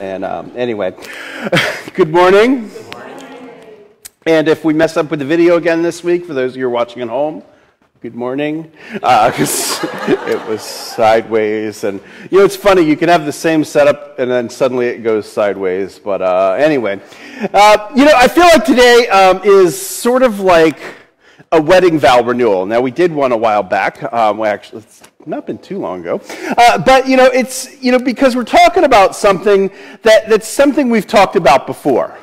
And um, anyway, good morning. And if we mess up with the video again this week, for those of you who are watching at home, good morning. Because it was sideways. And, you know, it's funny, you can have the same setup and then suddenly it goes sideways. But uh, anyway, uh, you know, I feel like today um, is sort of like a wedding vow renewal. Now, we did one a while back. Um, we actually, it's not been too long ago. Uh, but, you know, it's, you know, because we're talking about something that, that's something we've talked about before.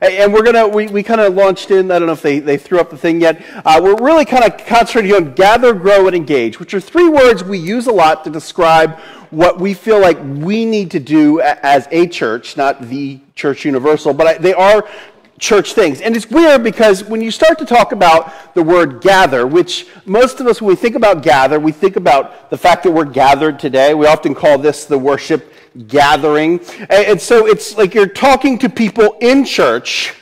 And we're going to, we, we kind of launched in, I don't know if they, they threw up the thing yet. Uh, we're really kind of concentrating on gather, grow, and engage, which are three words we use a lot to describe what we feel like we need to do as a church, not the church universal, but they are church things. And it's weird because when you start to talk about the word gather, which most of us, when we think about gather, we think about the fact that we're gathered today. We often call this the worship gathering. And so it's like you're talking to people in church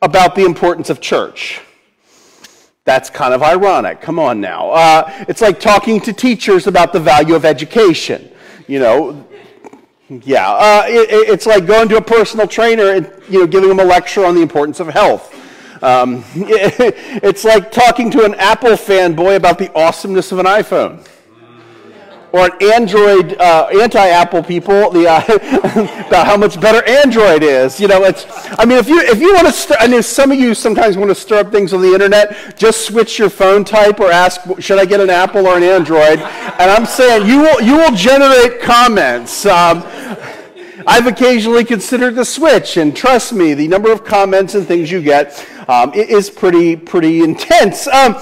about the importance of church. That's kind of ironic. Come on now. Uh, it's like talking to teachers about the value of education. You know, yeah, uh, it, it's like going to a personal trainer and you know giving them a lecture on the importance of health. Um, it, it's like talking to an Apple fanboy about the awesomeness of an iPhone or an Android uh, anti-Apple people the, uh, about how much better Android is. You know, it's. I mean, if you if you want to, stir, I mean, some of you sometimes want to stir up things on the internet. Just switch your phone type or ask, should I get an Apple or an Android? And I'm saying you will you will generate comments. Um, I've occasionally considered the switch, and trust me, the number of comments and things you get um, is pretty pretty intense. Um,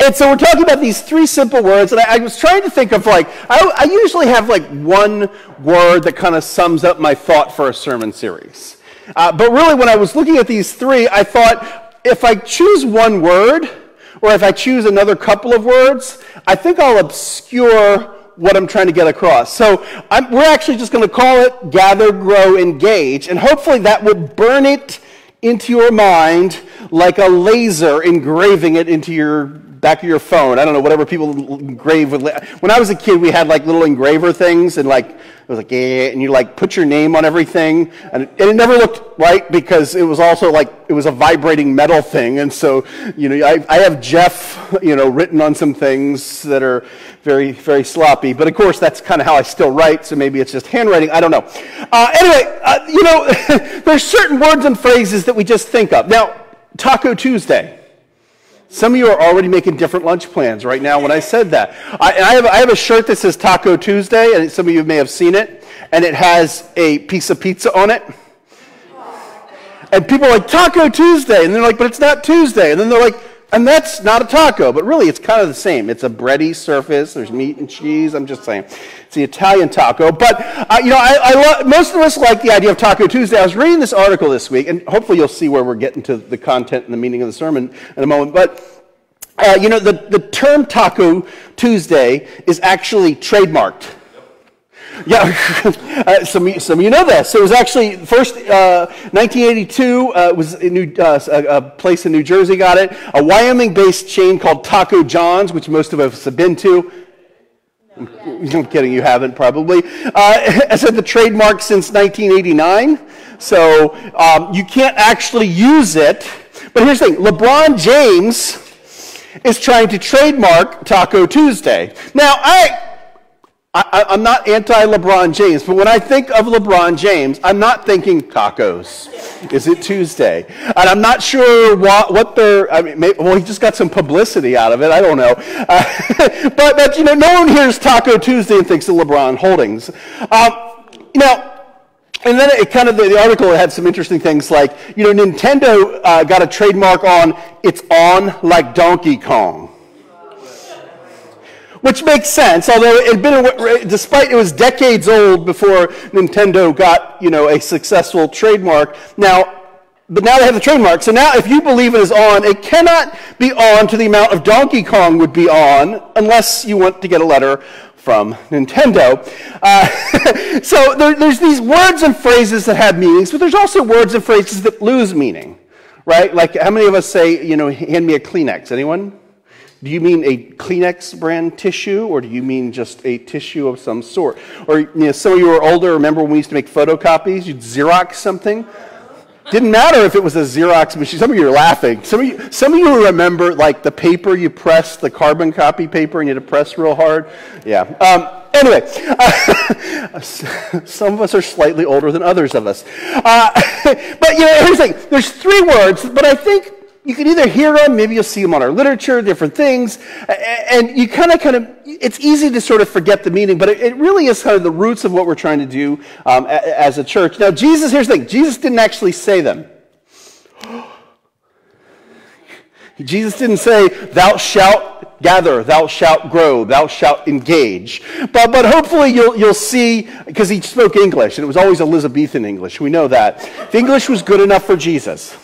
and so we're talking about these three simple words, and I, I was trying to think of like, I, I usually have like one word that kind of sums up my thought for a sermon series. Uh, but really, when I was looking at these three, I thought if I choose one word, or if I choose another couple of words, I think I'll obscure what I'm trying to get across. So I'm, we're actually just going to call it gather, grow, engage, and hopefully that will burn it into your mind like a laser engraving it into your back of your phone. I don't know, whatever people engrave with. When I was a kid, we had like little engraver things, and like it was like, yeah, and you like put your name on everything, and it, and it never looked right because it was also like it was a vibrating metal thing, and so you know, I, I have Jeff, you know, written on some things that are very, very sloppy. But of course, that's kind of how I still write, so maybe it's just handwriting. I don't know. Uh, anyway, uh, you know, there's certain words and phrases that we just think of. Now, Taco Tuesday. Some of you are already making different lunch plans right now when I said that. I, I, have, I have a shirt that says Taco Tuesday, and some of you may have seen it, and it has a piece of pizza on it. And people are like, Taco Tuesday. And they're like, but it's not Tuesday. And then they're like, and that's not a taco, but really it's kind of the same. It's a bready surface. There's meat and cheese. I'm just saying. It's the Italian taco. But, uh, you know, I, I lo- most of us like the idea of Taco Tuesday. I was reading this article this week, and hopefully you'll see where we're getting to the content and the meaning of the sermon in a moment. But, uh, you know, the, the term Taco Tuesday is actually trademarked. Yeah, uh, some, some of you know this. So it was actually first uh, 1982 uh, was a, new, uh, a, place in New Jersey got it. A Wyoming-based chain called Taco John's, which most of us have been to. I'm kidding, you haven't probably. Uh, I said the trademark since 1989, so um, you can't actually use it. But here's the thing: LeBron James is trying to trademark Taco Tuesday. Now, I I, am not anti LeBron James, but when I think of LeBron James, I'm not thinking tacos. Is it Tuesday? And I'm not sure what, what they're, I mean, maybe, well, he just got some publicity out of it. I don't know. Uh, but, but, you know, no one hears Taco Tuesday and thinks of LeBron Holdings. Um, know, and then it kind of, the, the, article had some interesting things like, you know, Nintendo uh, got a trademark on it's on like Donkey Kong which makes sense. Although it had been, despite it was decades old before Nintendo got you know a successful trademark. Now, but now they have the trademark. So now, if you believe it is on, it cannot be on to the amount of Donkey Kong would be on, unless you want to get a letter from Nintendo. Uh, so there, there's these words and phrases that have meanings, but there's also words and phrases that lose meaning, right? Like how many of us say, you know, hand me a Kleenex? Anyone? Do you mean a Kleenex brand tissue, or do you mean just a tissue of some sort? Or you know, some of you are older. Remember when we used to make photocopies? You'd Xerox something. Didn't matter if it was a Xerox machine. Some of you are laughing. Some of you, some of you remember like the paper you press, the carbon copy paper, and you had to press real hard. Yeah. Um, anyway, uh, some of us are slightly older than others of us. Uh, but you know, here's the thing. There's three words, but I think you can either hear them, maybe you'll see them on our literature, different things, and you kind of, kind of, it's easy to sort of forget the meaning, but it, really is kind of the roots of what we're trying to do um, as a church. Now, Jesus, here's the thing Jesus didn't actually say them. Jesus didn't say, Thou shalt gather, thou shalt grow, thou shalt engage. But, but hopefully you'll, you'll see, because he spoke English, and it was always Elizabethan English. We know that. The English was good enough for Jesus.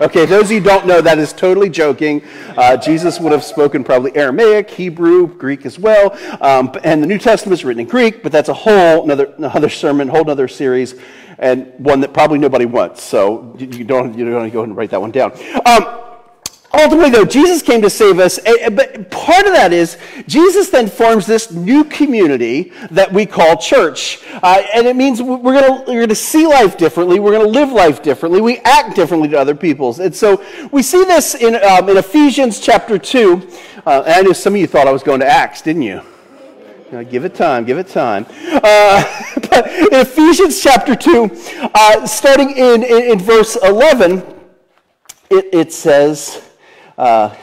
Okay, those of you don't know, that is totally joking. Uh, Jesus would have spoken probably Aramaic, Hebrew, Greek as well. Um, and the New Testament is written in Greek, but that's a whole another, another sermon, whole other series, and one that probably nobody wants. So you don't, you don't go and write that one down. Um, Ultimately, though, Jesus came to save us, eh, eh, but part of that is Jesus then forms this new community that we call church. Uh, and it means we're going to see life differently, we're going to live life differently, we act differently to other people's. And so we see this in, um, in Ephesians chapter 2. Uh, and I know some of you thought I was going to Acts, didn't you? give it time, give it time. Uh, but in Ephesians chapter 2, uh, starting in, in, in, verse 11, it, it says, uh,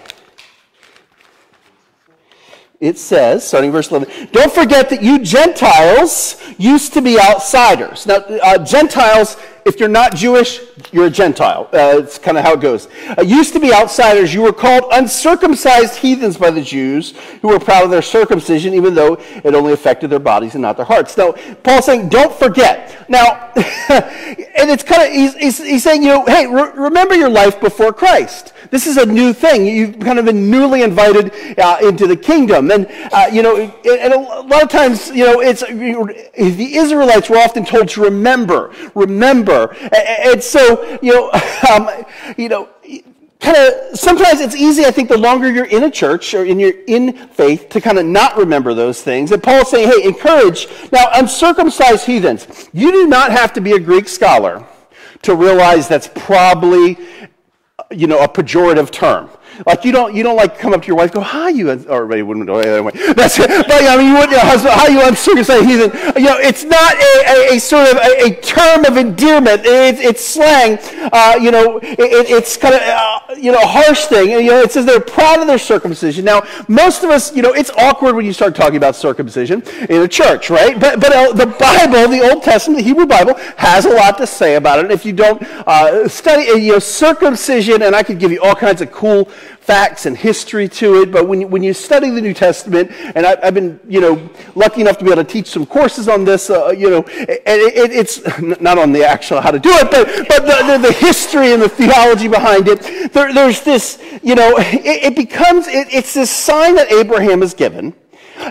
it says, starting verse 11, don't forget that you Gentiles used to be outsiders. Now, uh, Gentiles, if you're not Jewish, you're a Gentile. Uh, it's kind of how it goes. Uh, used to be outsiders. You were called uncircumcised heathens by the Jews who were proud of their circumcision, even though it only affected their bodies and not their hearts. Now, Paul's saying, don't forget. Now, and it's kind of, he's, he's, he's saying, you know, hey, re- remember your life before Christ. This is a new thing. You've kind of been newly invited uh, into the kingdom. And, uh, you know, and a lot of times, you know, it's, the Israelites were often told to remember, remember. And so, you know, um, you know, kind of sometimes it's easy i think the longer you're in a church or in your in faith to kind of not remember those things. And paul's saying hey encourage. Now uncircumcised heathens. You do not have to be a greek scholar to realize that's probably you know, a pejorative term. Like you don't you don't like come up to your wife go hi you or everybody wouldn't go anyway. That's it. But I mean you wouldn't your husband hi you uncircumcised heathen. You know it's not a, a, a sort of a, a, term of endearment. It's, it's slang. Uh, you know it, it's kind of uh, you know a harsh thing. You know it says they're proud of their circumcision. Now most of us you know it's awkward when you start talking about circumcision in a church, right? But but uh, the Bible, the Old Testament, the Hebrew Bible has a lot to say about it. If you don't uh, study you know circumcision, and I could give you all kinds of cool facts and history to it, but when you, when you study the New Testament, and I, have been, you know, lucky enough to be able to teach some courses on this, uh, you know, and it, it, it's not on the actual how to do it, but, but the, the, the history and the theology behind it. There, there's this, you know, it, it becomes, it's this sign that Abraham is given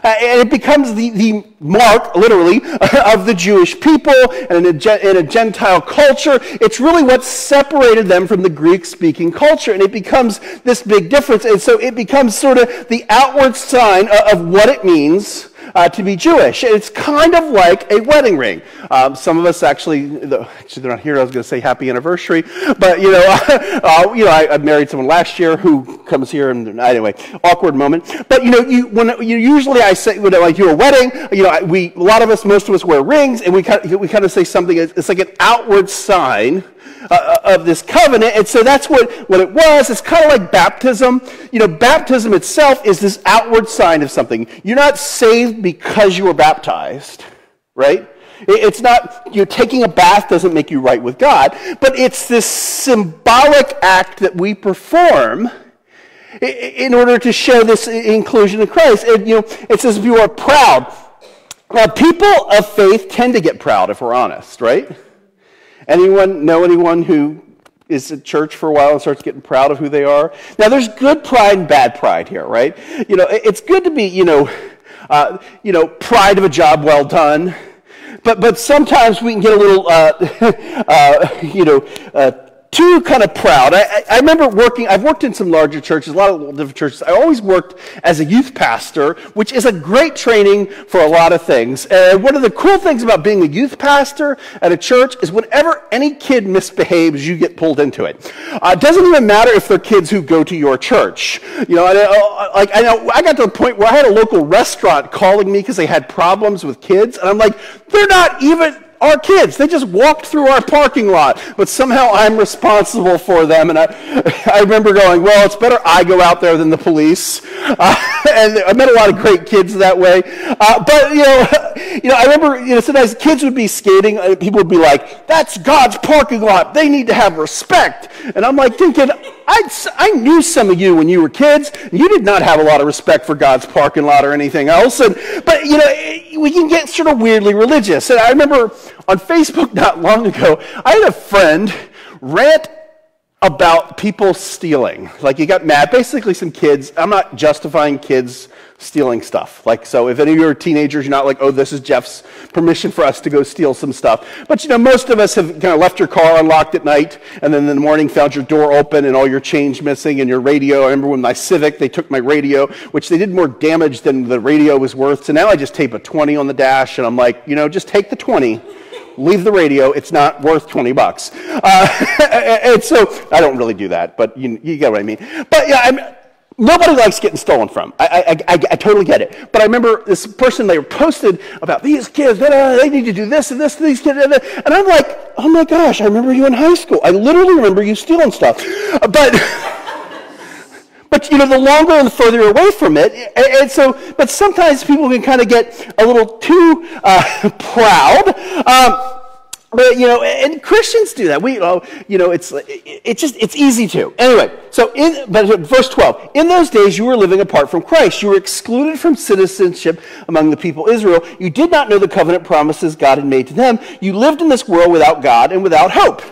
Uh, and it becomes the, the mark, literally, of the Jewish people and in a, in a Gentile culture. It's really what separated them from the Greek speaking culture. And it becomes this big difference. And so it becomes sort of the outward sign uh, of what it means uh, to be Jewish. It's kind of like a wedding ring. Um, some of us actually, actually they're not here. I was going to say happy anniversary, but you know, uh, you know, I, I, married someone last year who comes here, and anyway, awkward moment. But you know, you when you usually I say when I do a wedding, you know, we a lot of us, most of us wear rings, and we kind of, we kind of say something. It's like an outward sign uh, of this covenant. And so that's what, what it was. It's kind of like baptism. You know, baptism itself is this outward sign of something. You're not saved because you were baptized, right? It's not, you know, taking a bath doesn't make you right with God, but it's this symbolic act that we perform in order to show this inclusion in Christ. And, you know, it says if you are proud. Now, people of faith tend to get proud if we're honest, right? Anyone know anyone who is at church for a while and starts getting proud of who they are? Now, there's good pride and bad pride here, right? You know, it's good to be, you know, uh, you know, pride of a job well done. But, but sometimes we can get a little, uh, uh, you know, uh, too kind of proud. I, I, remember working, I've worked in some larger churches, a lot of different churches. I always worked as a youth pastor, which is a great training for a lot of things. And one of the cool things about being a youth pastor at a church is whenever any kid misbehaves, you get pulled into it. Uh, it doesn't even matter if they're kids who go to your church. You know, I, uh, like, I know, I got to the point where I had a local restaurant calling me because they had problems with kids, and I'm like, they're not even, our kids. They just walked through our parking lot, but somehow I'm responsible for them. And I, I remember going, well, it's better I go out there than the police. Uh, and I met a lot of great kids that way. Uh, but, you know, you know, I remember, you know, sometimes kids would be skating. Uh, people would be like, that's God's parking lot. They need to have respect. And I'm like thinking, I, I knew some of you when you were kids. You did not have a lot of respect for God's parking lot or anything else. And, but, you know, we can get sort of weirdly religious. And I remember on Facebook not long ago, I had a friend rant about people stealing. Like, you got mad. Basically, some kids, I'm not justifying kids stealing stuff. Like, so if any of you are teenagers, you're not like, oh, this is Jeff's permission for us to go steal some stuff. But, you know, most of us have kind of left your car unlocked at night and then in the morning found your door open and all your change missing and your radio. I remember when my Civic, they took my radio, which they did more damage than the radio was worth. So now I just tape a 20 on the dash and I'm like, you know, just take the 20 leave the radio. It's not worth 20 bucks. Uh, and so I don't really do that, but you, you get what I mean. But yeah, I'm, Nobody likes getting stolen from. I, I, I, I, totally get it. But I remember this person, they posted about these kids, they need to do this and this and these kids. And I'm like, oh my gosh, I remember you in high school. I literally remember you stealing stuff. But, but you know, the longer and the further away from it, and so, but sometimes people can kind of get a little too uh, proud. Um, but you know, and Christians do that. We, oh, you know, it's it's just it's easy to. Anyway, so in but verse twelve, in those days you were living apart from Christ. You were excluded from citizenship among the people Israel. You did not know the covenant promises God had made to them. You lived in this world without God and without hope.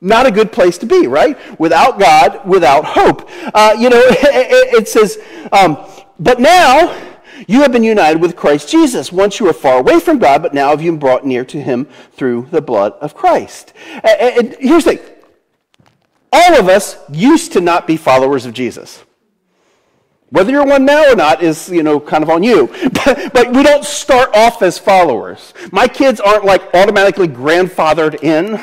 Not a good place to be, right? Without God, without hope. Uh, you know, it, it says, um, but now you have been united with Christ Jesus. Once you were far away from God, but now have you been brought near to him through the blood of Christ. And here's the thing. All of us used to not be followers of Jesus. Whether you're one now or not is, you know, kind of on you. But, but we don't start off as followers. My kids aren't like automatically grandfathered in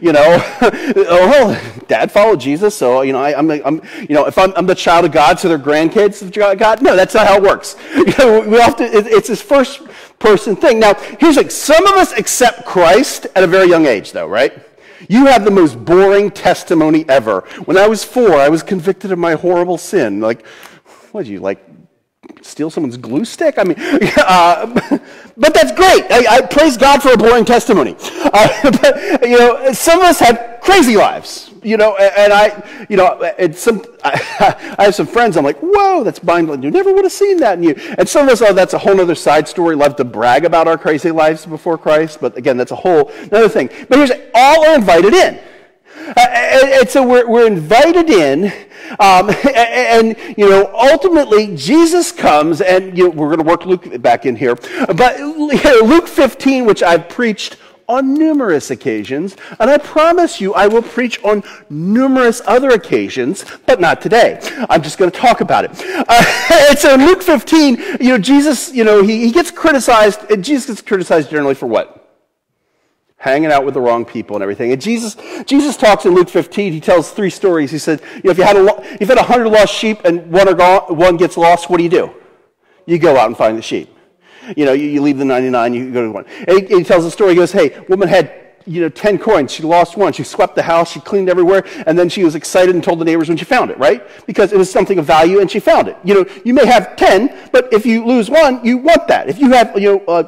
you know, oh, well, dad followed Jesus, so, you know, I, am you know, if I'm, I'm, the child of God, so they're grandkids of God. No, that's not how it works. You know, we often, it's this first person thing. Now, here's like, some of us accept Christ at a very young age, though, right? You have the most boring testimony ever. When I was four, I was convicted of my horrible sin. Like, what did you, like, steal someone's glue stick? I mean, uh, but that's great. I, I, praise God for a boring testimony. Uh, but, you know, some of us have crazy lives, you know, and I, you know, and some, I, I have some friends, I'm like, whoa, that's mind blowing. You never would have seen that in you. And some of us, oh, that's a whole other side story. Love to brag about our crazy lives before Christ. But again, that's a whole another thing. But here's, all are invited in. Uh, and, so we're, we're invited in, um, and, you know, ultimately Jesus comes, and you know, we're going to work Luke back in here, but Luke 15, which I've preached on numerous occasions, and I promise you I will preach on numerous other occasions, but not today. I'm just going to talk about it. Uh, and so in Luke 15, you know, Jesus, you know, he, he gets criticized, Jesus gets criticized generally for what? Hanging out with the wrong people and everything. And Jesus, Jesus talks in Luke 15. He tells three stories. He said, you know, if you had a, if you had a hundred lost sheep and one, are gone, one gets lost, what do you do? You go out and find the sheep. You know, you, you leave the 99, you go to the one. And he, he tells the story. He goes, hey, woman had you know, 10 coins. She lost one. She swept the house. She cleaned everywhere. And then she was excited and told the neighbors when she found it, right? Because it was something of value and she found it. You know, you may have 10, but if you lose one, you want that. If you have, you know, uh,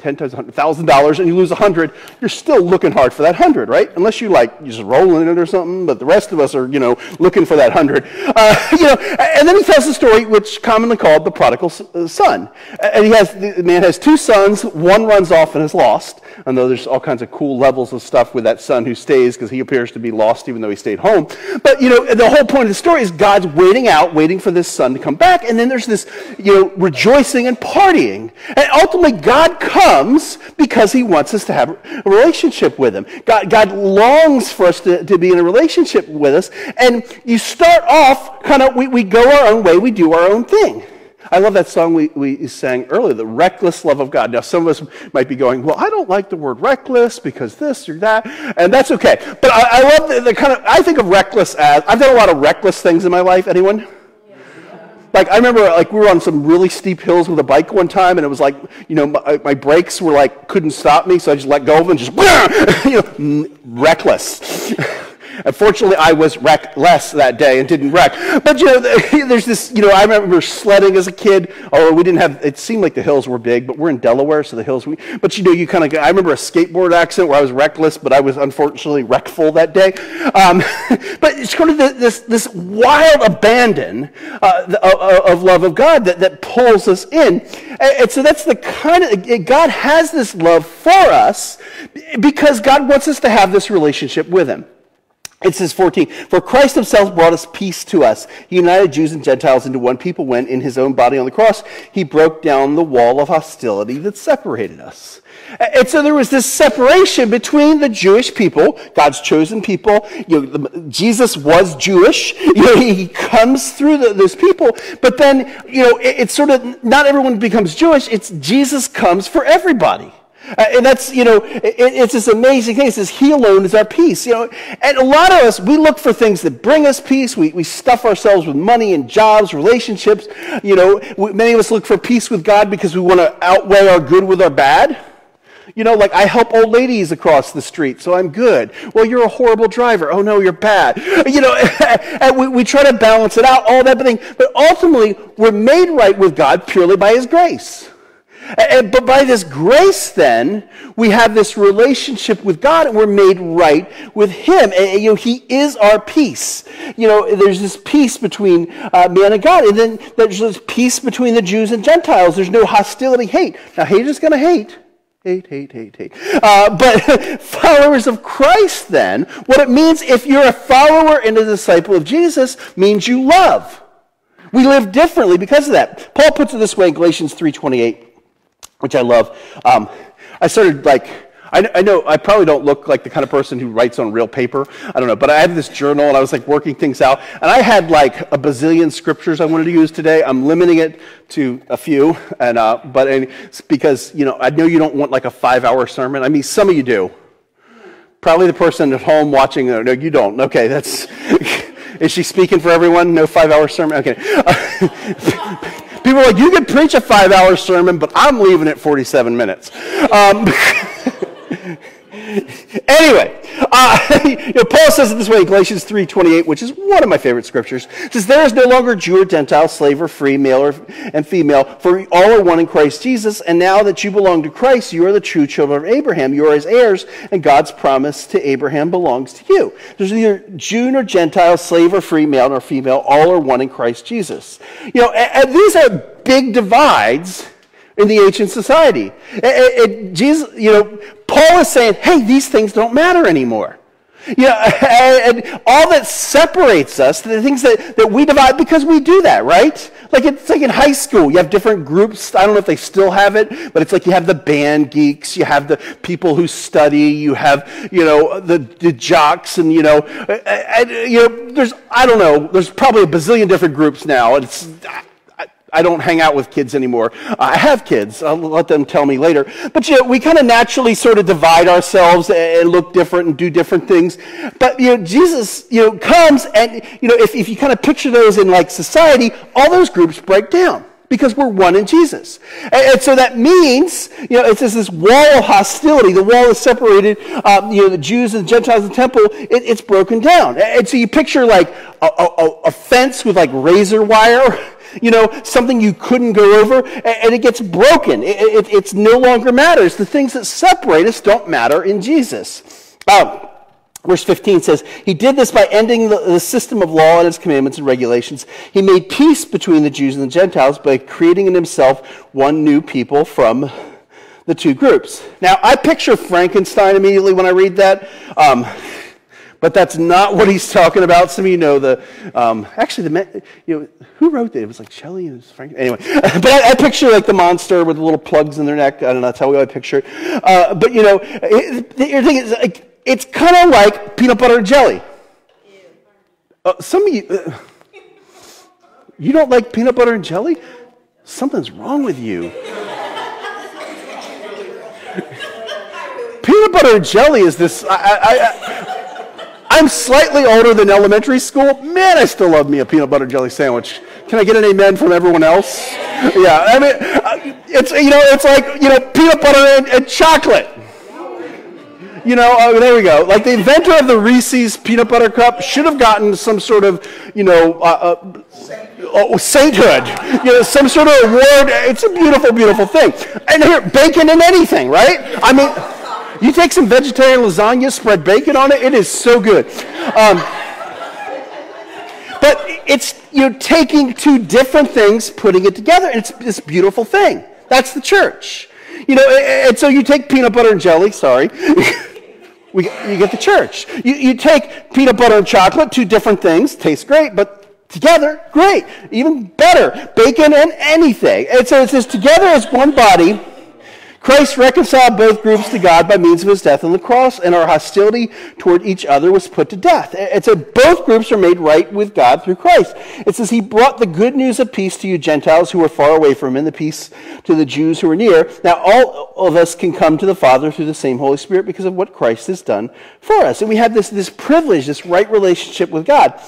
10 times $100,000 and you lose 100, you're still looking hard for that 100, right? Unless you like, you're just rolling it or something, but the rest of us are, you know, looking for that 100. Uh, you know, and then he tells the story which commonly called the prodigal uh, son. And he has, the man has two sons, one runs off and is lost, Although there's all kinds of cool levels of stuff with that son who stays because he appears to be lost even though he stayed home. But, you know, the whole point of the story is God's waiting out, waiting for this son to come back. And then there's this, you know, rejoicing and partying. And ultimately, God comes because he wants us to have a relationship with him. God, God longs for us to, to be in a relationship with us. And you start off kind of, we, we go our own way, we do our own thing. I love that song we, we sang earlier, The Reckless Love of God. Now, some of us might be going, well, I don't like the word reckless because this or that, and that's okay. But I, I love the, the, kind of, I think of reckless as, I've done a lot of reckless things in my life. Anyone? Like, I remember, like, we were on some really steep hills with a bike one time, and it was like, you know, my, my brakes were like, couldn't stop me, so I just let go of them and just, you know, reckless. Unfortunately, I was reckless that day and didn't wreck. But you know, there's this. You know, I remember sledding as a kid. Or we didn't have. It seemed like the hills were big, but we're in Delaware, so the hills. We, but you know, you kind of. I remember a skateboard accident where I was reckless, but I was unfortunately wreckful that day. Um, but it's kind of this this wild abandon uh, of love of God that, that pulls us in, and so that's the kind of God has this love for us because God wants us to have this relationship with Him. It says 14, For Christ himself brought us peace to us. He united Jews and Gentiles into one people when, in his own body on the cross, he broke down the wall of hostility that separated us. And so there was this separation between the Jewish people, God's chosen people. You know, Jesus was Jewish. You know, he comes through the, those people. But then, you know, it, it's sort of not everyone becomes Jewish. It's Jesus comes for everybody. Uh, and that's, you know, it, it's this amazing thing. It says, He alone is our peace. You know, and a lot of us, we look for things that bring us peace. We, we stuff ourselves with money and jobs, relationships. You know, we, many of us look for peace with God because we want to outweigh our good with our bad. You know, like I help old ladies across the street, so I'm good. Well, you're a horrible driver. Oh no, you're bad. You know, and we, we try to balance it out, all that thing. But ultimately, we're made right with God purely by His grace. And, but by this grace, then, we have this relationship with God and we're made right with Him. And, you know, He is our peace. You know, there's this peace between uh, man and God. And then there's this peace between the Jews and Gentiles. There's no hostility, hate. Now, hate is going to hate. Hate, hate, hate, hate. Uh, but followers of Christ, then, what it means if you're a follower and a disciple of Jesus means you love. We live differently because of that. Paul puts it this way in Galatians 3.28 which I love. Um, I started like, I, I, know I probably don't look like the kind of person who writes on real paper. I don't know, but I had this journal and I was like working things out, and I had like a bazillion scriptures I wanted to use today. I'm limiting it to a few, and uh, but and because you know I know you don't want like a five-hour sermon. I mean, some of you do. Probably the person at home watching. Uh, no, you don't. Okay, that's. Is she speaking for everyone? No five-hour sermon. Okay. People are like, you can preach a five hour sermon, but I'm leaving it 47 minutes. Um, anyway, uh, you know, Paul says it this way in Galatians 3.28, which is one of my favorite scriptures. Says, There is no longer Jew or Gentile, slave or free, male or, and female, for all are one in Christ Jesus. And now that you belong to Christ, you are the true children of Abraham. You are his heirs, and God's promise to Abraham belongs to you. There's neither Jew nor Gentile, slave or free, male nor female. All are one in Christ Jesus. You know, and, and these are big divides in the ancient society. It, it, it, Jesus, you know, Paul is saying, hey, these things don't matter anymore. You know, and, and all that separates us, the things that, that we divide, because we do that, right? Like it's like in high school, you have different groups. I don't know if they still have it, but it's like you have the band geeks, you have the people who study, you have, you know, the, the jocks, and, you know, and, you know, there's, I don't know, there's probably a bazillion different groups now. It's, I don't hang out with kids anymore. I have kids. I'll let them tell me later. But you know, we kind of naturally sort of divide ourselves and look different and do different things. But you know, Jesus, you know, comes and you know, if, if you kind of picture those in like society, all those groups break down because we're one in Jesus. And, and, so that means, you know, it's just this wall of hostility. The wall is separated, um, you know, the Jews and the Gentiles in the temple, it, it's broken down. And so you picture like a, a, a fence with like razor wire you know, something you couldn't go over, and it gets broken. It, it, it's no longer matters. The things that separate us don't matter in Jesus. Um, Verse 15 says, He did this by ending the, the, system of law and its commandments and regulations. He made peace between the Jews and the Gentiles by creating in himself one new people from the two groups. Now, I picture Frankenstein immediately when I read that. Um, but that's not what he's talking about. Some of you know the, um, actually, the you know, who wrote that? It was like Shelley and Frank. Anyway, but I, I, picture like the monster with the little plugs in their neck. I don't know. That's how I picture it. Uh, but you know, it, the thing is, like, it's kind of like peanut butter and jelly. Uh, some of you, uh, you don't like peanut butter and jelly? Something's wrong with you. peanut butter and jelly is this. I, I, I'm slightly older than elementary school. Man, I still love me a peanut butter and jelly sandwich. Can I get an amen from everyone else? Yeah, I mean, uh, it's you know, it's like you know, peanut butter and, and chocolate. You know, uh, there we go. Like the inventor of the Reese's peanut butter cup should have gotten some sort of, you know, uh, uh, sainthood. You know, some sort of award. It's a beautiful, beautiful thing. And here, bacon and anything, right? I mean. You take some vegetarian lasagna, spread bacon on it, it is so good. Um, but it's you're taking two different things, putting it together, and it's this beautiful thing. That's the church. You know, and so you take peanut butter and jelly, sorry. we, you get the church. You, you take peanut butter and chocolate, two different things, taste great, but together, great. Even better, bacon and anything. And so it says together as one body Christ reconciled both groups to God by means of his death on the cross, and our hostility toward each other was put to death. It said both groups are made right with God through Christ. It says he brought the good news of peace to you Gentiles who were far away from him, and the peace to the Jews who were near. Now all of us can come to the Father through the same Holy Spirit because of what Christ has done for us. And we have this, this privilege, this right relationship with God.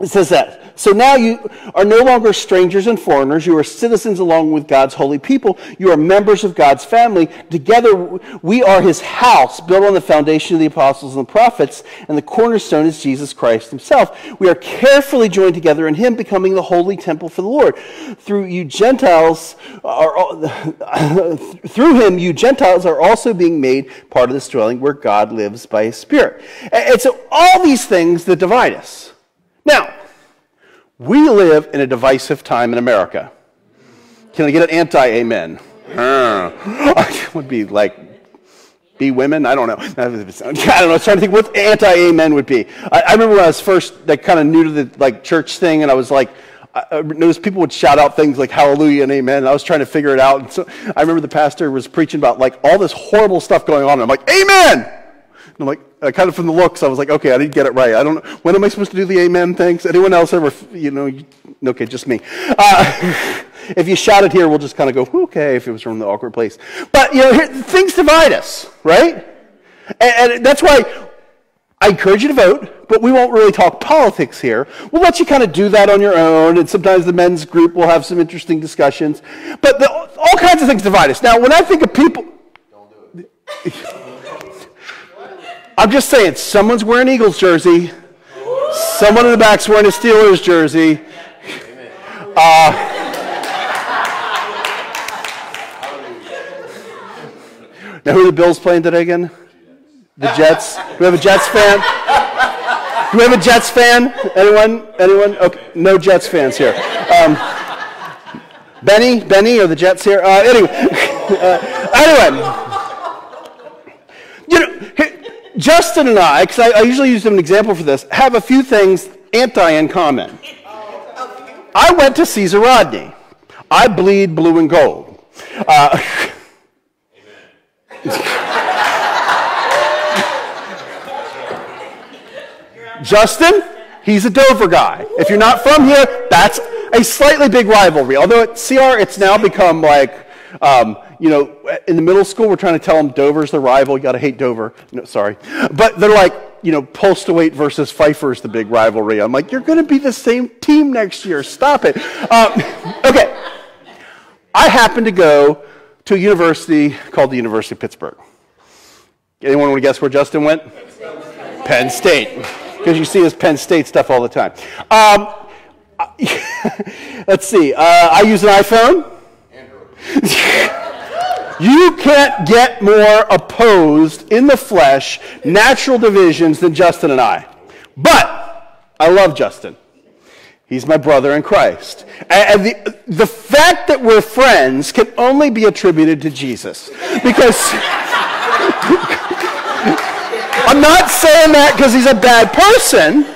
It says that. So now you are no longer strangers and foreigners. You are citizens along with God's holy people. You are members of God's family. Together, we are his house, built on the foundation of the apostles and the prophets, and the cornerstone is Jesus Christ himself. We are carefully joined together in him, becoming the holy temple for the Lord. Through you Gentiles are, through him, you Gentiles are also being made part of this dwelling where God lives by his Spirit. And so all these things that divide us. Now, we live in a divisive time in America. Can I get an anti amen? Uh, would be like, be women? I don't know. I don't know. I was trying to think what anti amen would be. I, I, remember when I was first like, kind of new to the like church thing, and I was like, I noticed people would shout out things like hallelujah and amen. And I was trying to figure it out. And so I remember the pastor was preaching about like all this horrible stuff going on. And I'm like, amen! And I'm like, uh, kind of from the looks, I was like, okay, I didn't get it right. I don't know. When am I supposed to do the amen things? Anyone else ever, you know, okay, just me. Uh, if you shout it here, we'll just kind of go, okay, if it was from the awkward place. But, you know, here, things divide us, right? And, and that's why I encourage you to vote, but we won't really talk politics here. We'll let you kind of do that on your own, and sometimes the men's group will have some interesting discussions. But the, all kinds of things divide us. Now, when I think of people. Don't do it. I'm just saying, someone's wearing Eagles jersey. Someone in the back's wearing a Steelers jersey. Uh, now, who are the Bills playing today again? The Jets. Do we have a Jets fan? Do we have a Jets fan? Anyone? Anyone? Okay, no Jets fans here. Um, Benny, Benny, are the Jets here? Uh, anyway, uh, anyway. Justin and I, because I, I, usually use an example for this, have a few things anti in common. I went to Caesar Rodney. I bleed blue and gold. Uh, Justin, he's a Dover guy. If you're not from here, that's a slightly big rivalry. Although at CR, it's now become like um, you know, in the middle school, we're trying to tell them Dover's the rival. You got to hate Dover. No, sorry. But they're like, you know, Postlethwait versus Fifer's the big rivalry. I'm like, you're going to be the same team next year. Stop it. Um, okay. I happen to go to a university called the University of Pittsburgh. Anyone want to guess where Justin went? Penn State. Because you see his Penn State stuff all the time. Um, let's see. Uh, I use an iPhone. You can't get more opposed in the flesh, natural divisions than Justin and I. But I love Justin. He's my brother in Christ. And the, the fact that we're friends can only be attributed to Jesus. Because I'm not saying that because he's a bad person.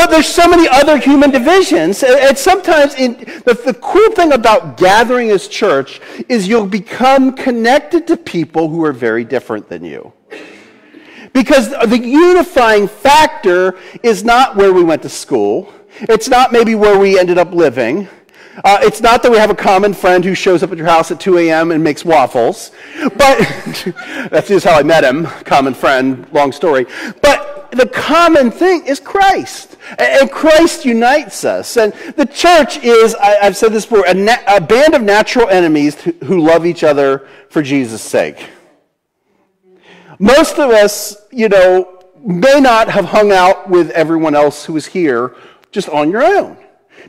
But there's so many other human divisions. And sometimes in, the, the cool thing about gathering as church is you'll become connected to people who are very different than you. Because the unifying factor is not where we went to school. It's not maybe where we ended up living. Uh, it's not that we have a common friend who shows up at your house at 2 a.m. and makes waffles. But that's just how I met him, common friend, long story. But the common thing is Christ. And Christ unites us. And the church is, I, have said this before, a, na- a band of natural enemies who love each other for Jesus' sake. Most of us, you know, may not have hung out with everyone else who is here just on your own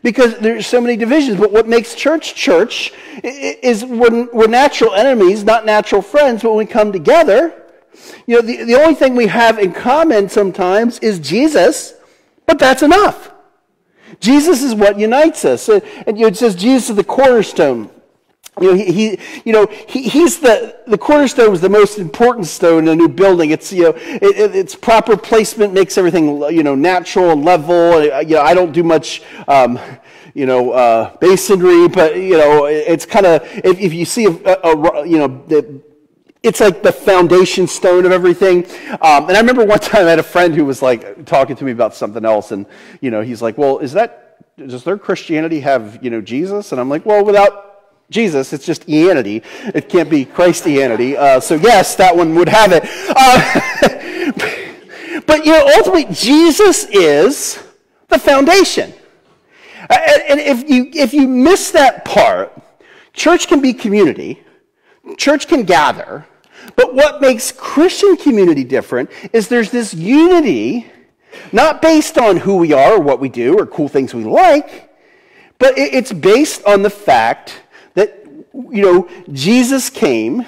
because there's so many divisions. But what makes church church is when we're natural enemies, not natural friends, but when we come together, you know, the, the only thing we have in common sometimes is Jesus, but that's enough. Jesus is what unites us. And you know it says Jesus is the cornerstone. You know, he, he you know, he, he's the, the cornerstone is the most important stone in a new building. It's, you know, it, it, its proper placement makes everything, you know, natural and level. You know, I don't do much, um, you know, uh, masonry, but, you know, it's kind of, if, if, you see a, a, a you know, the, it's like the foundation stone of everything. Um, and I remember one time I had a friend who was like talking to me about something else, and you know, he's like, "Well, is that does their Christianity have you know Jesus?" And I'm like, "Well, without Jesus, it's just Eanity. It can't be Christianity. Uh, so, yes, that one would have it. Uh, but, you know, ultimately, Jesus is the foundation. And if you, if you miss that part, church can be community, church can gather, but what makes Christian community different is there's this unity, not based on who we are or what we do or cool things we like, but it's based on the fact that, you know, Jesus came,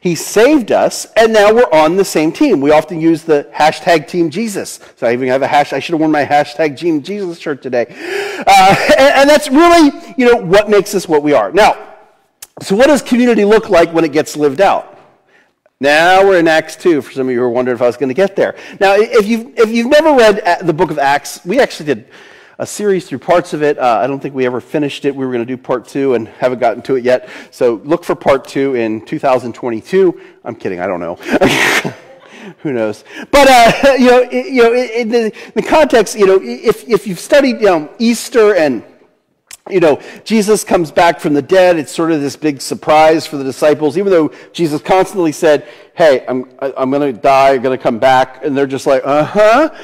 he saved us, and now we're on the same team. We often use the hashtag Team Jesus. So I even have a hash. I should have worn my hashtag Team Jesus shirt today. Uh, and, and that's really, you know, what makes us what we are. Now, so what does community look like when it gets lived out? Now we're in Acts 2, for some of you who are wondering if I was going to get there. Now, if you've, if you've never read the book of Acts, we actually did a series through parts of it. Uh, I don't think we ever finished it. We were going to do part two and haven't gotten to it yet. So look for part two in 2022. I'm kidding. I don't know. Who knows? But uh, you know, you know, in the, the, context, you know, if if you've studied you know, Easter and you know, Jesus comes back from the dead. It's sort of this big surprise for the disciples, even though Jesus constantly said, Hey, I'm, I'm going to die, I'm going to come back. And they're just like, Uh huh.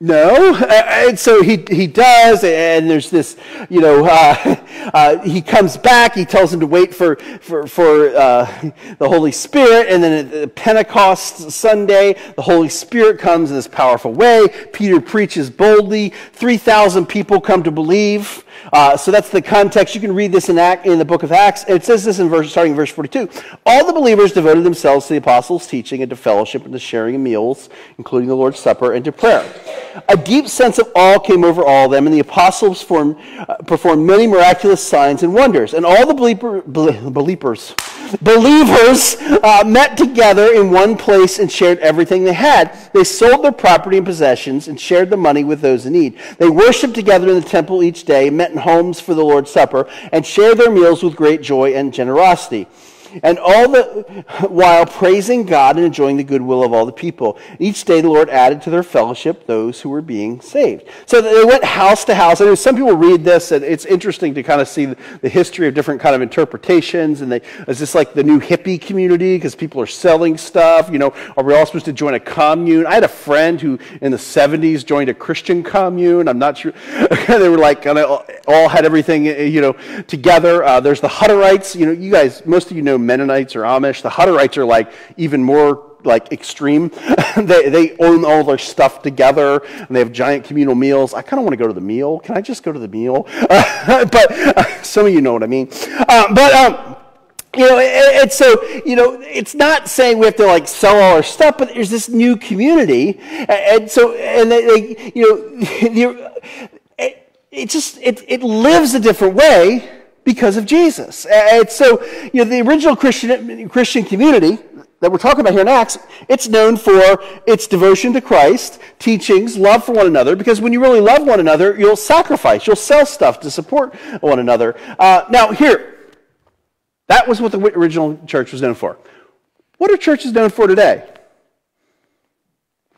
No, and so he, he does, and there's this, you know, uh, uh, he comes back, he tells him to wait for, for, for uh, the Holy Spirit, and then at Pentecost Sunday, the Holy Spirit comes in this powerful way. Peter preaches boldly, 3,000 people come to believe. Uh, so that's the context. You can read this in, Act, in the book of Acts. It says this in verse, starting in verse 42. All the believers devoted themselves to the apostles' teaching and to fellowship and to sharing of meals, including the Lord's Supper, and to prayer. A deep sense of awe came over all of them, and the apostles formed, uh, performed many miraculous signs and wonders. And all the believer, believers, believers uh, met together in one place and shared everything they had. They sold their property and possessions and shared the money with those in need. They worshiped together in the temple each day, met in homes for the Lord's Supper, and shared their meals with great joy and generosity and all the while praising God and enjoying the goodwill of all the people. Each day the Lord added to their fellowship those who were being saved. So they went house to house. I know some people read this, and it's interesting to kind of see the history of different kind of interpretations. And they, is this like the new hippie community because people are selling stuff? You know, are we all supposed to join a commune? I had a friend who in the 70s joined a Christian commune. I'm not sure. they were like kind of all had everything, you know, together. Uh, there's the Hutterites. You know, you guys, most of you know Mennonites or Amish. The Hutterites are like even more like extreme. they, they own all their stuff together and they have giant communal meals. I kind of want to go to the meal. Can I just go to the meal? But some of you know what I mean. Uh, but um, you know, and so, you know, it's not saying we have to like sell all our stuff, but there's this new community. And so, and they, they you know, it, it just, it, it lives a different way because of Jesus. And so, you know, the original Christian, Christian community that we're talking about here in Acts, it's known for its devotion to Christ, teachings, love for one another, because when you really love one another, you'll sacrifice, you'll sell stuff to support one another. Uh, now, here, that was what the original church was known for. What are churches known for today?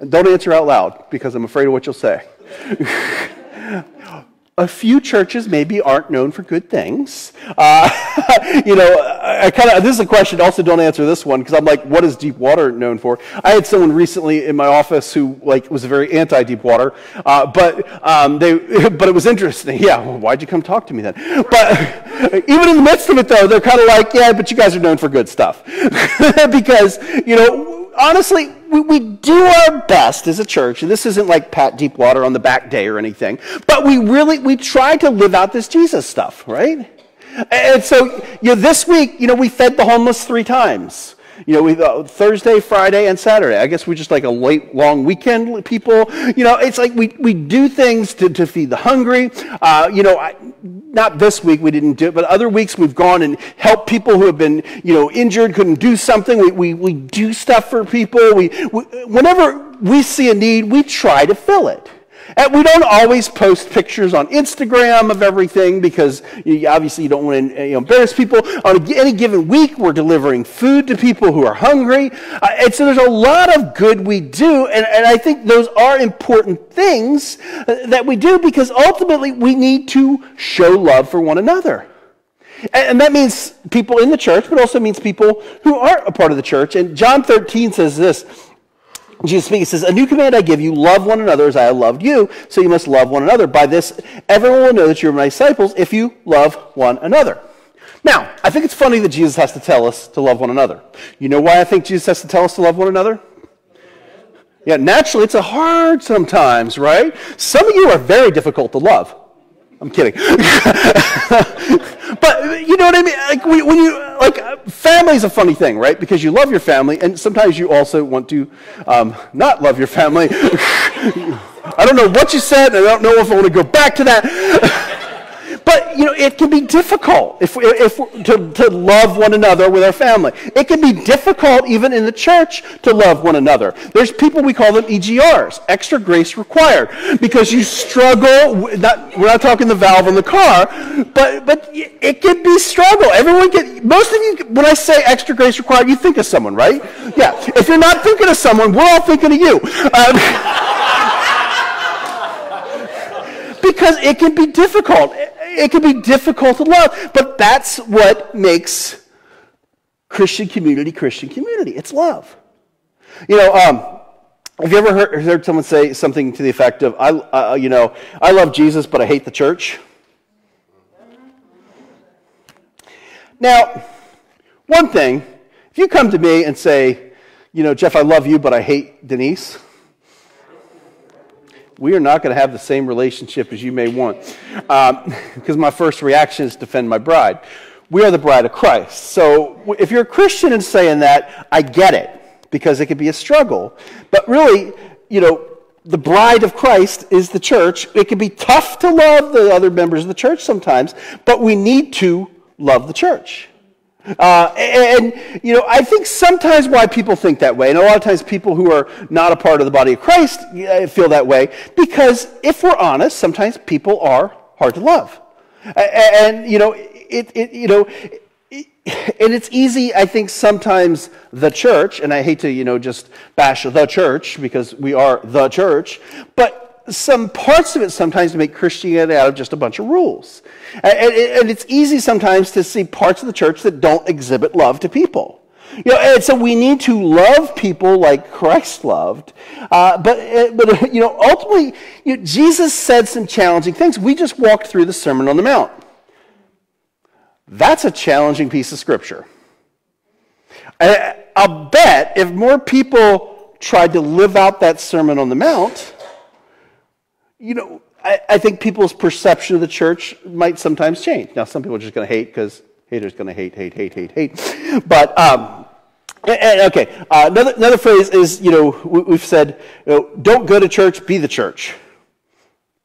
And don't answer out loud because I'm afraid of what you'll say. a few churches maybe aren't known for good things. Uh, you know, I kind of, this is a question, also don't answer this one, because I'm like, what is deep water known for? I had someone recently in my office who, like, was very anti-deep water, uh, but, um, they, but it was interesting. Yeah, well, why'd you come talk to me then? But even in the midst of it, though, they're kind of like, yeah, but you guys are known for good stuff. because, you know, honestly, we, we do our best as a church, and this isn't like Pat Deep Water on the back day or anything, but we really, we try to live out this Jesus stuff, right? And so, you know, this week, you know, we fed the homeless three times. You know, we uh, Thursday, Friday, and Saturday. I guess we're just like a late, long weekend people. You know, it's like we, we do things to, to feed the hungry. Uh, you know, I, not this week we didn't do it, but other weeks we've gone and helped people who have been, you know, injured, couldn't do something. We, we, we do stuff for people. We, we, whenever we see a need, we try to fill it. And we don't always post pictures on Instagram of everything because you, obviously you don't want to embarrass people. On any given week, we're delivering food to people who are hungry. Uh, and so there's a lot of good we do. And, and I think those are important things uh, that we do because ultimately we need to show love for one another. And that means people in the church, but also means people who aren't a part of the church. And John 13 says this Jesus speaks, says, A new command I give you, love one another as I have loved you, so you must love one another. By this, everyone will know that you're my disciples if you love one another. Now, I think it's funny that Jesus has to tell us to love one another. You know why I think Jesus has to tell us to love one another? Yeah, naturally, it's a hard sometimes, right? Some of you are very difficult to love. I'm kidding. but you know what I mean? Like when you like family's a funny thing, right? Because you love your family, and sometimes you also want to um, not love your family. I don't know what you said, and I don't know if I want to go back to that. But, you know, it can be difficult if, if, to, to love one another with our family. It can be difficult even in the church to love one another. There's people, we call them EGRs, extra grace required, because you struggle, not, we're not talking the valve in the car, but, but it can be struggle. Everyone get, most of you, when I say extra grace required, you think of someone, right? Yeah. If you're not thinking of someone, we're all thinking of you. Um, because it can be difficult it can be difficult to love, but that's what makes Christian community Christian community. It's love. You know, um, have you ever heard, heard, someone say something to the effect of, "I, uh, you know, I love Jesus, but I hate the church"? Now, one thing, if you come to me and say, "You know, Jeff, I love you, but I hate Denise," we are not going to have the same relationship as you may want. Because um, my first reaction is defend my bride. We are the bride of Christ. So if you're a Christian and saying that, I get it, because it could be a struggle. But really, you know, the bride of Christ is the church. It can be tough to love the other members of the church sometimes, but we need to love the church. Uh, and, you know, I think sometimes why people think that way, and a lot of times people who are not a part of the body of Christ feel that way, because if we're honest, sometimes people are hard to love. And, you know, it, it you know, and it's easy, I think, sometimes the church, and I hate to, you know, just bash the church because we are the church, but some parts of it sometimes to make Christianity out of just a bunch of rules. And, and, it's easy sometimes to see parts of the church that don't exhibit love to people. You know, and so we need to love people like Christ loved. Uh, but, uh, but, you know, ultimately, you know, Jesus said some challenging things. We just walked through the Sermon on the Mount. That's a challenging piece of scripture. I'll bet if more people tried to live out that Sermon on the Mount, you know, I, I, think people's perception of the church might sometimes change. Now, some people are just going to hate because Haters gonna hate, hate, hate, hate, hate. But um, okay, uh, another another phrase is you know we, have said you know, don't go to church, be the church.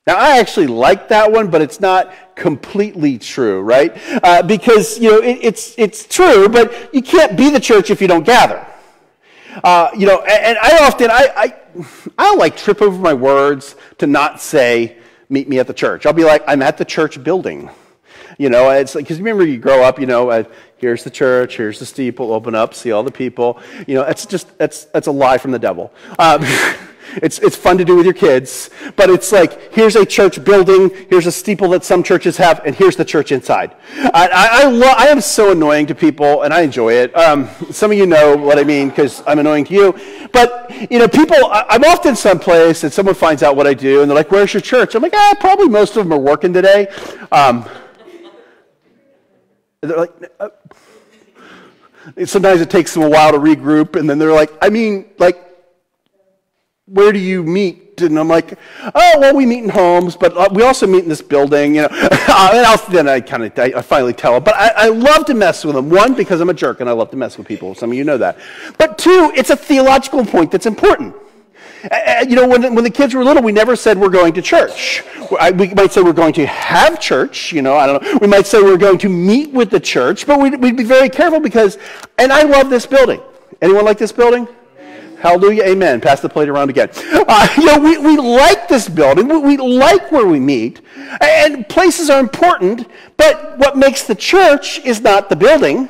Now I actually like that one, but it's not completely true, right? Uh, because you know it, it's it's true, but you can't be the church if you don't gather. Uh, you know, and, and I often I, I I'll like trip over my words to not say meet me at the church. I'll be like I'm at the church building. You know, it's like, because remember you grow up, you know, uh, here's the church, here's the steeple, open up, see all the people. You know, it's just, that's, that's a lie from the devil. Um, it's, it's fun to do with your kids, but it's like, here's a church building, here's a steeple that some churches have, and here's the church inside. I, I, I, lo- I am so annoying to people, and I enjoy it. Um, some of you know what I mean, because I'm annoying to you. But, you know, people, I, I'm often someplace, and someone finds out what I do, and they're like, where's your church? I'm like, ah, probably most of them are working today. Um, they're like, uh, sometimes it takes them a while to regroup, and then they're like, I mean, like, where do you meet? And I'm like, oh, well, we meet in homes, but uh, we also meet in this building, you know. and then I kind of, I, finally tell them. But I, I love to mess with them. One, because I'm a jerk and I love to mess with people. Some of you know that. But two, it's a theological point that's important. Uh, you know, when, when the kids were little, we never said we're going to church. We might say we're going to have church, you know, I don't know. We might say we're going to meet with the church, but we'd, we'd be very careful because, and I love this building. Anyone like this building? Hallelujah, amen. Pass the plate around again. Uh, you know, we, we like this building. We, we like where we meet. And places are important, but what makes the church is not the building,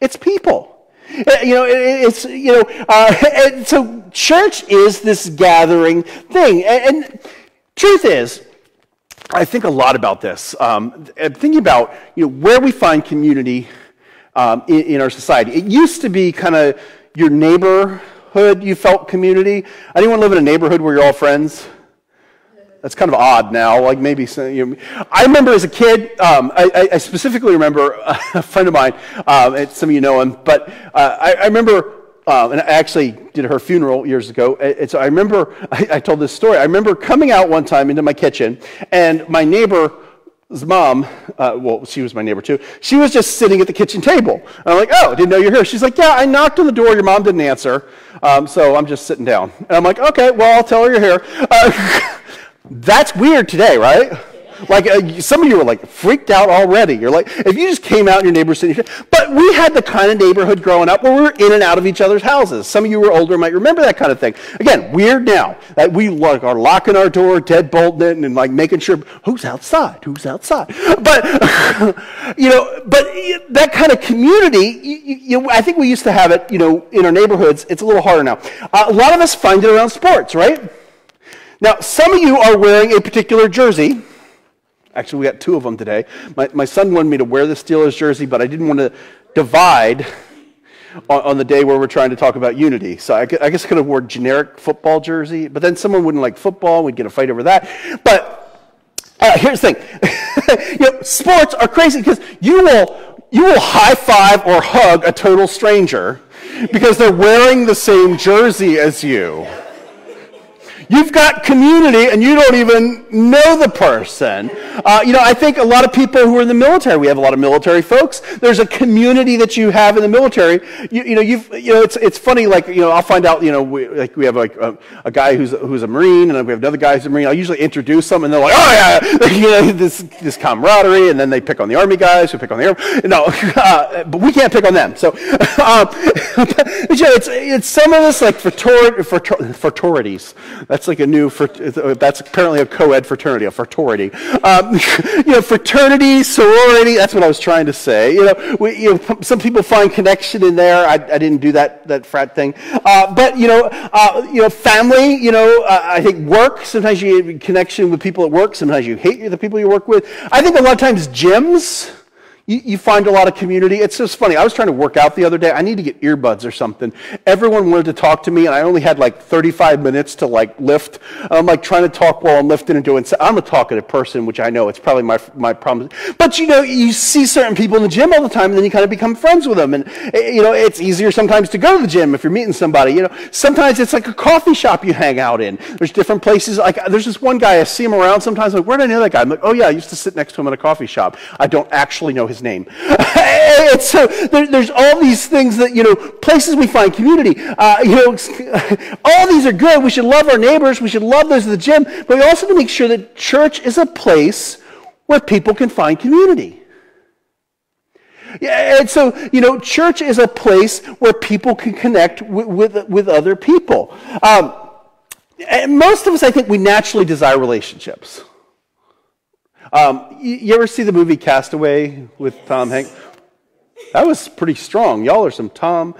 it's people. Uh, you know, it's, you know, uh, so church is this gathering thing. And, and, truth is, I think a lot about this. Um, thinking about, you know, where we find community um, in, in, our society. It used to be kind of your neighborhood, you felt community. Anyone live in a neighborhood where you're all friends? That's kind of odd now. Like maybe you know, I remember as a kid. Um, I, I, specifically remember a friend of mine. Um, some of you know him, but uh, I, I, remember. Um, and I actually did her funeral years ago. And so I remember, I, I told this story. I remember coming out one time into my kitchen, and my neighbor his mom, uh, well, she was my neighbor too, she was just sitting at the kitchen table. And I'm like, oh, didn't know you're here. She's like, yeah, I knocked on the door. Your mom didn't answer. Um, so I'm just sitting down. And I'm like, okay, well, I'll tell her you're here. Uh, That's weird today, right? Like uh, some of you are like freaked out already. You're like, if you just came out in your neighbor's but we had the kind of neighborhood growing up where we were in and out of each other's houses. Some of you were older might remember that kind of thing. Again, weird now that we like are locking our door, deadbolting it, and like making sure who's outside, who's outside. But you know, but that kind of community, you, you, I think we used to have it. You know, in our neighborhoods, it's a little harder now. Uh, a lot of us find it around sports, right? Now, some of you are wearing a particular jersey. Actually, we got two of them today. My, my son wanted me to wear the Steelers jersey, but I didn't want to divide on, on the day where we're trying to talk about unity. So I, I guess I could have worn generic football jersey, but then someone wouldn't like football. We'd get a fight over that. But uh, here's the thing. you know, sports are crazy because you will, you will high five or hug a total stranger because they're wearing the same jersey as you. You've got community and you don't even know the person. Uh, you know, I think a lot of people who are in the military, we have a lot of military folks. There's a community that you have in the military. You, you know, you've, you know, it's, it's funny, like, you know, I'll find out, you know, we, like we have like a, a, guy who's, who's a Marine and then we have another guy who's a Marine. I'll usually introduce them and they're like, oh yeah, you know, this, this camaraderie. And then they pick on the Army guys who pick on the Army. No, uh, but we can't pick on them. So, um, you know, it's, it's some of this like frater- frater- fraternities. That's that's like a new, that's apparently a co-ed fraternity, a fraternity. Um, you know, fraternity, sorority, that's what I was trying to say. You know, we, you know some people find connection in there. I, I didn't do that, that frat thing. Uh, but, you know, uh, you know, family, you know, uh, I think work, sometimes you have connection with people at work. Sometimes you hate the people you work with. I think a lot of times gyms, you, you, find a lot of community. It's just funny. I was trying to work out the other day. I need to get earbuds or something. Everyone wanted to talk to me, and I only had like 35 minutes to like lift. I'm like trying to talk while I'm lifting and doing. I'm a talkative person, which I know it's probably my my problem. But you know, you see certain people in the gym all the time, and then you kind of become friends with them. And eh, you know, it's easier sometimes to go to the gym if you're meeting somebody. You know, sometimes it's like a coffee shop you hang out in. There's different places. Like there's this one guy I see him around sometimes. I'm like, where did I know that guy? I'm like, oh yeah, I used to sit next to him in a coffee shop. I don't actually know his name. and so there, there's all these things that, you know, places we find community. Uh, you know, all these are good. We should love our neighbors. We should love those at the gym. But we also need to make sure that church is a place where people can find community. Yeah, and so, you know, church is a place where people can connect with, with, with other people. Um, most of us, I think, we naturally desire relationships. Um, you, ever see the movie Castaway with Tom Hanks? That was pretty strong. Y'all are some Tom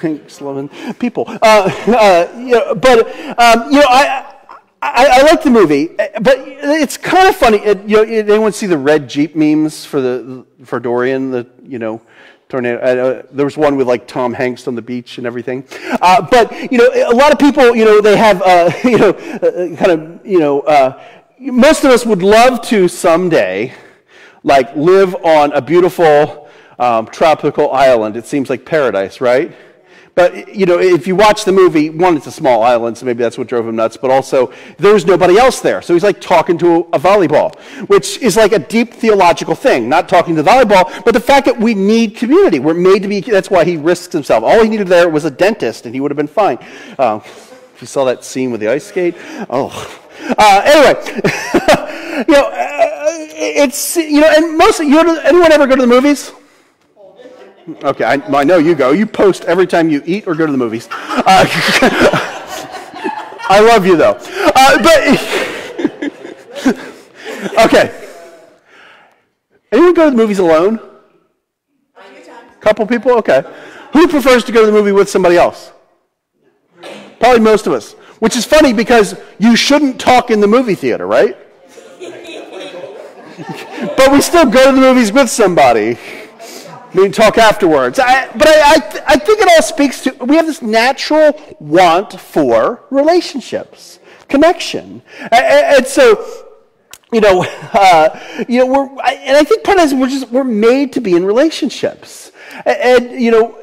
Hanks loving people. Uh, uh, you know, but, um, you know, I, I, I, like the movie, but it's kind of funny. It, you know, anyone see the red Jeep memes for the for Dorian, the you know tornado? Uh, there was one with like Tom Hanks on the beach and everything. Uh, but you know, a lot of people, you know, they have uh, you know, uh, kind of you know, uh, most of us would love to someday, like live on a beautiful um, tropical island. It seems like paradise, right? But, you know, if you watch the movie, one, it's a small island, so maybe that's what drove him nuts, but also there's nobody else there. So he's like talking to a, volleyball, which is like a deep theological thing, not talking to the volleyball, but the fact that we need community. We're made to be, that's why he risks himself. All he needed there was a dentist, and he would have been fine. Uh, if you saw that scene with the ice skate, oh. Uh, anyway, you know, uh, it's, you know, and most, you know, anyone ever go to the movies? Okay, I, I, know you go. You post every time you eat or go to the movies. Uh, I love you though. Uh, but okay, anyone go to the movies alone? A couple people. Okay. Who prefers to go to the movie with somebody else? Probably most of us. Which is funny because you shouldn't talk in the movie theater, right? but we still go to the movies with somebody. We talk afterwards. I, but I, I, I think it all speaks to we have this natural want for relationships, connection. And, and so, you know, uh, you know, we're, and I think part of this, we're just, we're made to be in relationships. And, and, you know,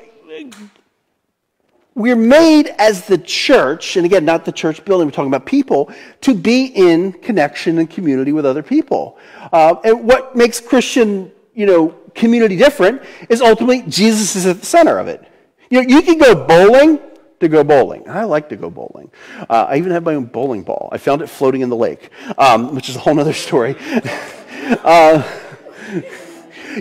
we're made as the church, and again, not the church building, we're talking about people, to be in connection and community with other people. Uh, and what makes Christian, you know, community different is ultimately Jesus is at the center of it. You know, you can go bowling to go bowling. I like to go bowling. Uh, I even have my own bowling ball. I found it floating in the lake, um, which is a whole other story. uh,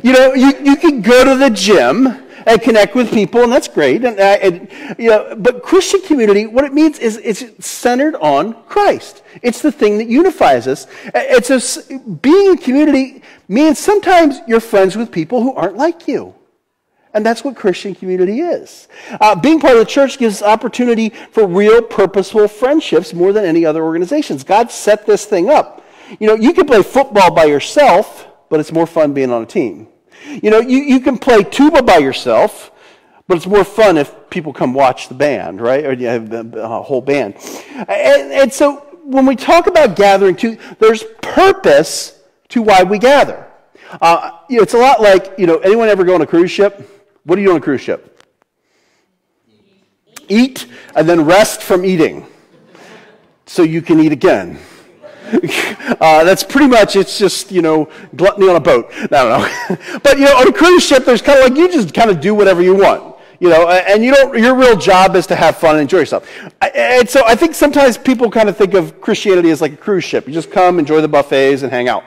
you know, you, you can go to the gym and connect with people, and that's great. And, uh, and, you know, but Christian community, what it means is it's centered on Christ. It's the thing that unifies us. It's a, being a community means sometimes you're friends with people who aren't like you. And that's what Christian community is. Uh, being part of the church gives opportunity for real, purposeful friendships more than any other organizations. God set this thing up. You know, you can play football by yourself, but it's more fun being on a team. You know, you, you can play tuba by yourself, but it's more fun if people come watch the band, right? Or you have a whole band. And, and so when we talk about gathering, too, there's purpose to why we gather. Uh, you know, it's a lot like, you know, anyone ever go on a cruise ship? What do you do on a cruise ship? Eat, eat and then rest from eating so you can eat again. Uh, that's pretty much, it's just, you know, gluttony on a boat. I don't know. but, you know, on a cruise ship, there's kind of like, you just kind of do whatever you want. You know, and you don't, your real job is to have fun and enjoy yourself. And so I think sometimes people kind of think of Christianity as like a cruise ship. You just come, enjoy the buffets, and hang out.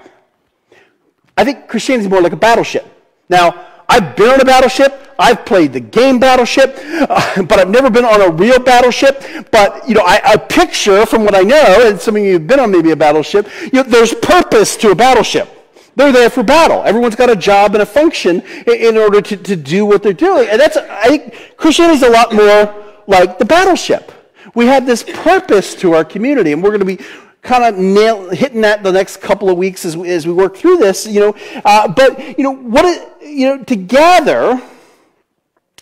I think Christianity is more like a battleship. Now, I've been on a battleship. I've played the game Battleship, uh, but I've never been on a real battleship. But, you know, I, I, picture from what I know, and some of you have been on maybe a battleship, you know, there's purpose to a battleship. They're there for battle. Everyone's got a job and a function in, in order to, to do what they're doing. And that's, I think Christianity is a lot more like the battleship. We have this purpose to our community, and we're going to be kind of nail, hitting that the next couple of weeks as we, as we work through this, you know. Uh, but, you know, what, it, you know, together,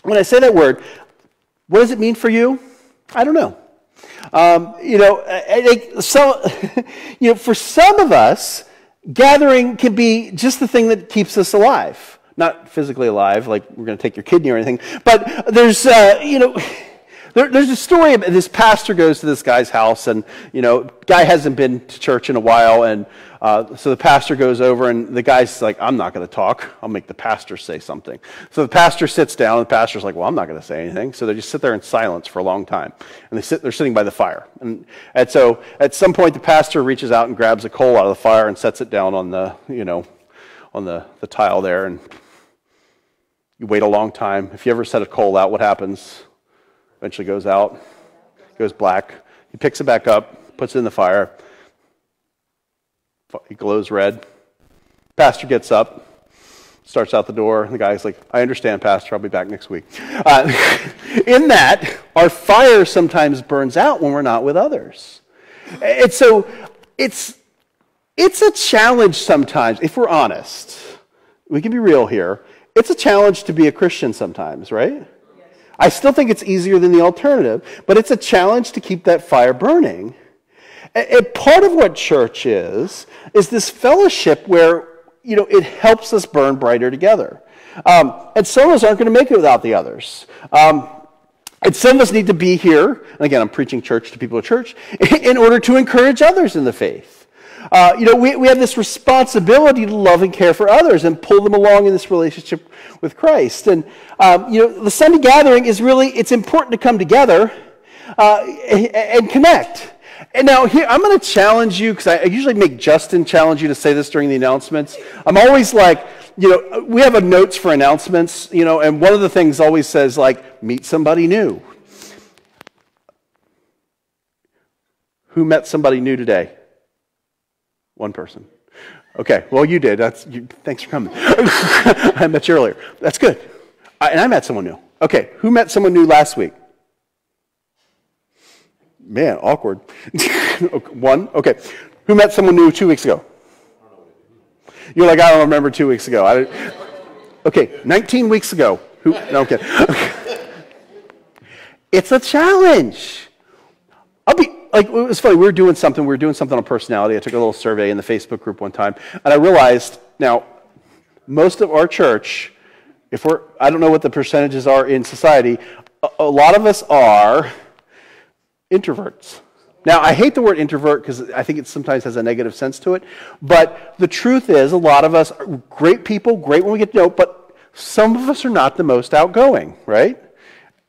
when I say that word, what does it mean for you? I don't know. Um, you know, I think some, you know, for some of us, gathering can be just the thing that keeps us alive. Not physically alive, like we're going to take your kidney or anything, but there's, uh, you know, there, there's a story of this pastor goes to this guy's house, and, you know, guy hasn't been to church in a while, and uh, so the pastor goes over, and the guy's like, I'm not going to talk. I'll make the pastor say something. So the pastor sits down, and the pastor's like, Well, I'm not going to say anything. So they just sit there in silence for a long time. And they sit, they're sitting by the fire. And, and so at some point, the pastor reaches out and grabs a coal out of the fire and sets it down on the, you know, on the, the tile there. And you wait a long time. If you ever set a coal out, what happens? Eventually goes out, goes black. He picks it back up, puts it in the fire. It glows red. Pastor gets up, starts out the door. The guy's like, I understand, Pastor. I'll be back next week. Uh, in that, our fire sometimes burns out when we're not with others. And so it's, it's a challenge sometimes, if we're honest. We can be real here. It's a challenge to be a Christian sometimes, right? I still think it's easier than the alternative, but it's a challenge to keep that fire burning. And part of what church is, is this fellowship where, you know, it helps us burn brighter together. Um, and some of us aren't going to make it without the others. Um, and some of us need to be here, and again, I'm preaching church to people at church, in order to encourage others in the faith. Uh, you know, we, we have this responsibility to love and care for others and pull them along in this relationship with Christ. And, um, you know, the Sunday gathering is really, it's important to come together uh, and connect. And now here, I'm going to challenge you because I usually make Justin challenge you to say this during the announcements. I'm always like, you know, we have a notes for announcements, you know, and one of the things always says like, meet somebody new. Who met somebody new today? One person. Okay, well, you did. That's, you, thanks for coming. I met you earlier. That's good. I, and I met someone new. Okay, who met someone new last week? Man, awkward. One? Okay. Who met someone new two weeks ago? You're like, I don't remember two weeks ago. I, did okay, 19 weeks ago. Who? No, okay. it's a challenge. I'll be like, it was funny. We were doing something. We were doing something on personality. I took a little survey in the Facebook group one time, and I realized now, most of our church, if we're, I don't know what the percentages are in society, a, a lot of us are introverts. Now, I hate the word introvert because I think it sometimes has a negative sense to it. But the truth is, a lot of us are great people, great when we get to know, but some of us are not the most outgoing, right?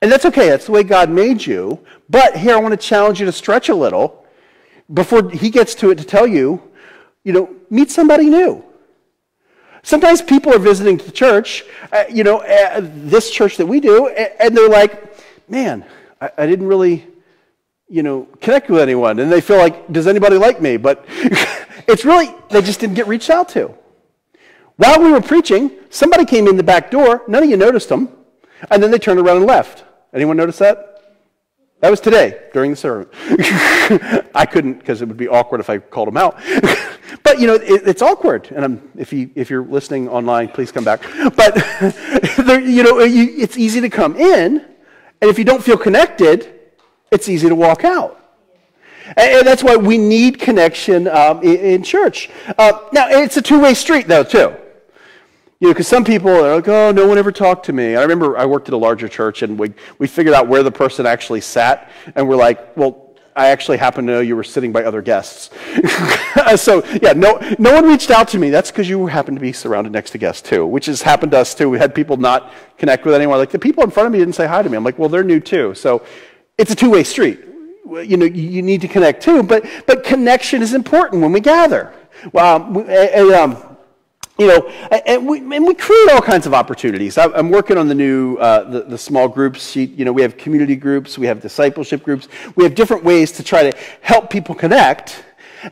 And that's okay. That's the way God made you. But here, I want to challenge you to stretch a little before he gets to it to tell you, you know, meet somebody new. Sometimes people are visiting the church, uh, you know, uh, this church that we do, and they're like, man, I, I didn't really, you know, connect with anyone. And they feel like, does anybody like me? But it's really, they just didn't get reached out to. While we were preaching, somebody came in the back door. None of you noticed them. And then they turned around and left. Anyone notice that? That was today during the sermon. I couldn't because it would be awkward if I called him out. but you know, it, it's awkward. And I'm, if you if you're listening online, please come back. But there, you know, you, it's easy to come in, and if you don't feel connected, it's easy to walk out. And, that's why we need connection um, in, church. Uh, now, it's a two-way street, though, too. You know, because some people are like, oh, no one ever talked to me. I remember I worked at a larger church and we, we figured out where the person actually sat, and we're like, well, I actually happen to know you were sitting by other guests. so, yeah, no, no one reached out to me. That's because you happened to be surrounded next to guests, too, which has happened to us, too. We had people not connect with anyone. Like, the people in front of me didn't say hi to me. I'm like, well, they're new, too. So, it's a two way street. You know, you need to connect, too. But, but connection is important when we gather. Well, um, um you know, and we, and we create all kinds of opportunities. I'm working on the new, uh, the, the small groups. You know, we have community groups, we have discipleship groups, we have different ways to try to help people connect.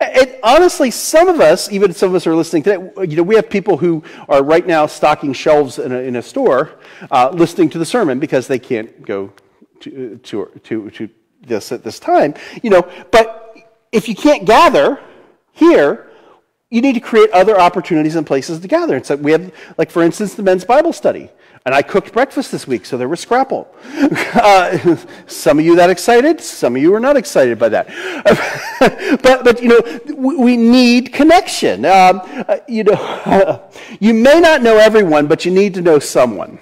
And honestly, some of us, even some of us are listening today, you know, we have people who are right now stocking shelves in a, in a store uh, listening to the sermon because they can't go to, to, to, to this at this time, you know. But if you can't gather here, you need to create other opportunities and places to gather. And so we have, like, for instance, the men's Bible study. And I cooked breakfast this week, so there was scrapple. Uh, some of you that excited, some of you are not excited by that. but, but, you know, we, we need connection. Um, uh, you know, you may not know everyone, but you need to know someone.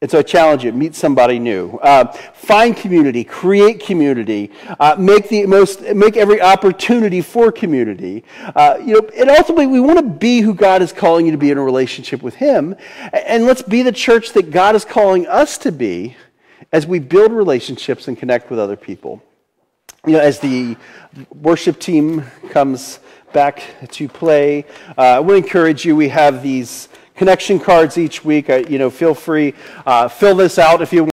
And so I challenge you, meet somebody new. Uh, find community, create community, uh, make the most, make every opportunity for community. Uh, you know, and ultimately we want to be who God is calling you to be in a relationship with Him. And let's be the church that God is calling us to be as we build relationships and connect with other people. You know, as the worship team comes back to play, uh, I to encourage you, we have these connection cards each week. Uh, you know, feel free, uh, fill this out if you